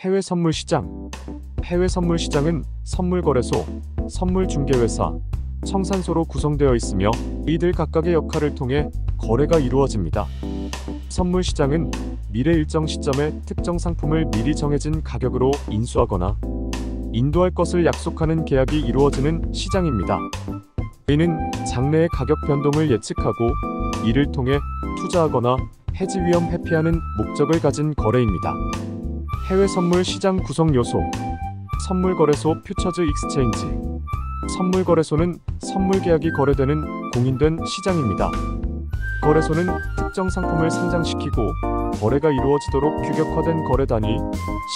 해외 선물 시장. 해외 선물 시장은 선물 거래소, 선물 중개회사, 청산소로 구성되어 있으며 이들 각각의 역할을 통해 거래가 이루어집니다. 선물 시장은 미래 일정 시점에 특정 상품을 미리 정해진 가격으로 인수하거나 인도할 것을 약속하는 계약이 이루어지는 시장입니다. 이는 장래의 가격 변동을 예측하고 이를 통해 투자하거나 헤지 위험 회피하는 목적을 가진 거래입니다. 해외 선물 시장 구성 요소 선물 거래소 futures exchange 선물 거래소는 선물 계약이 거래되는 공인된 시장입니다. 거래소는 특정 상품을 상장시키고 거래가 이루어지도록 규격화된 거래 단위,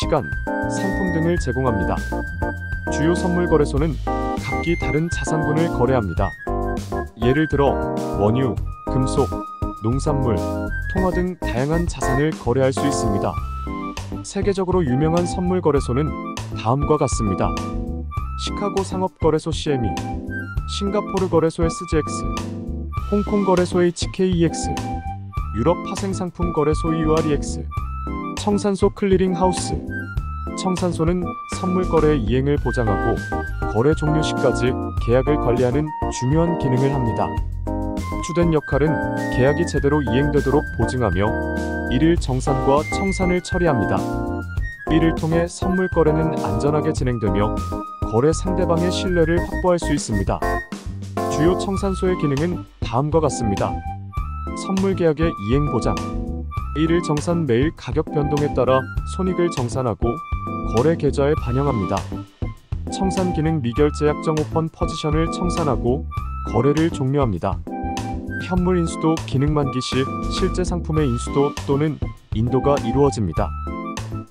시간, 상품 등을 제공합니다. 주요 선물 거래소는 각기 다른 자산군을 거래합니다. 예를 들어 원유, 금속, 농산물, 통화 등 다양한 자산을 거래할 수 있습니다. 세계적으로 유명한 선물 거래소는 다음과 같습니다. 시카고 상업거래소 CME, 싱가포르 거래소 SGX, 홍콩 거래소 HKEX, 유럽 파생상품 거래소 UREX, 청산소 클리링 하우스. 청산소는 선물 거래 이행을 보장하고 거래 종료 시까지 계약을 관리하는 중요한 기능을 합니다. 주된 역할은 계약이 제대로 이행되도록 보증하며 이를 정산과 청산을 처리합니다. 이를 통해 선물 거래는 안전하게 진행되며 거래 상대방의 신뢰를 확보할 수 있습니다. 주요 청산소의 기능은 다음과 같습니다. 선물 계약의 이행 보장. 1일 정산 매일 가격 변동에 따라 손익을 정산하고 거래 계좌에 반영합니다. 청산 기능 미결 제 약정 오펀 퍼지션을 청산하고 거래를 종료합니다. 현물 인수도 기능 만기 시 실제 상품의 인수도 또는 인도가 이루어집니다.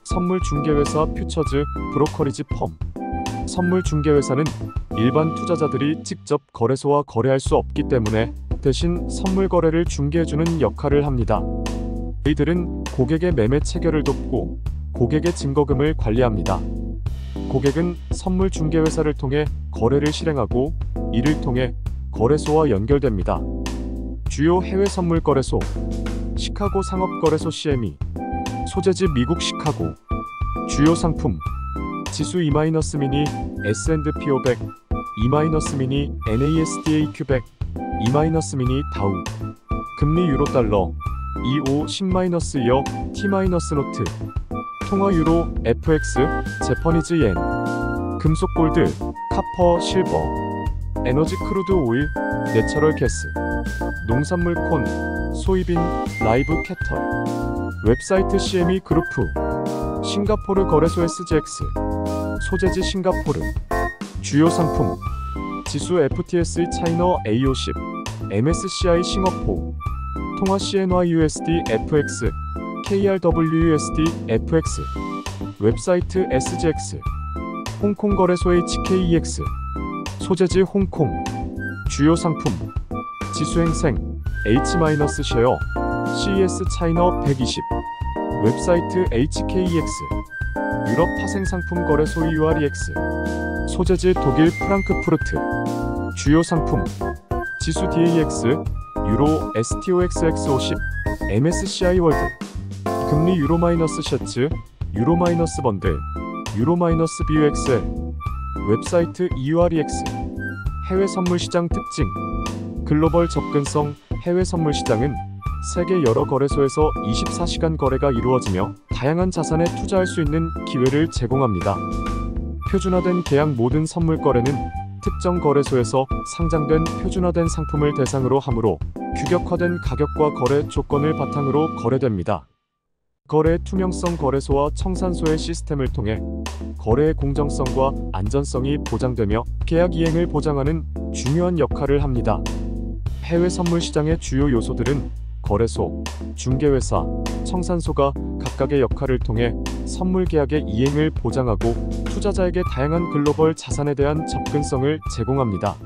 선물 중개회사 퓨처즈 브로커리지 펌 선물 중개회사는 일반 투자자들이 직접 거래소와 거래할 수 없기 때문에 대신 선물 거래를 중개해주는 역할을 합니다. 이들은 고객의 매매 체결을 돕고 고객의 증거금을 관리합니다. 고객은 선물 중개회사를 통해 거래를 실행하고 이를 통해 거래소와 연결됩니다. 주요 해외 선물 거래소 시카고 상업거래소 CME 소재지 미국 시카고 주요 상품 지수 E- 미니 S&P 500 E- 미니 NASDAQ 100 E-mini Dow 금리 유로 달러 25 10-Year T-Note 통화 Euro FX Japanese Yen 금속 Gold Copper Silver 에너지 Crude Oil Natural Gas 농산물 Corn Soybean Live Cattle 웹사이트 CME Group 싱가포르 거래소 SGX 소재지 싱가포르 주요 상품 지수 FTSE China A50 MSCI Singapore 통화 CNYUSD FX KRWUSD FX 웹사이트 SGX 홍콩 거래소 HKEX 소재지 홍콩. 주요 상품. 지수 항생 H-Share CES China 120 웹사이트 HKEX 유럽 파생상품 거래소 EUREX 소재지 독일 프랑크푸르트. 주요 상품. 지수 DAX Euro STOXX50 MSCI World. 금리 유로 마이너스 Schatz Euro 마이너스 Bund Euro 마이너스 BUXL 웹사이트 EUREX 해외 선물 시장 특징 글로벌 접근성 해외 선물 시장은 세계 여러 거래소에서 24시간 거래가 이루어지며 다양한 자산에 투자할 수 있는 기회를 제공합니다. 표준화된 계약 모든 선물 거래는 특정 거래소에서 상장된 표준화된 상품을 대상으로 하므로 규격화된 가격과 거래 조건을 바탕으로 거래됩니다. 거래 투명성 거래소와 청산소의 시스템을 통해 거래의 공정성과 안전성이 보장되며 계약 이행을 보장하는 중요한 역할을 합니다. 해외 선물 시장의 주요 요소들은 거래소, 중개회사, 청산소가 각각의 역할을 통해 선물 계약의 이행을 보장하고 투자자에게 다양한 글로벌 자산에 대한 접근성을 제공합니다.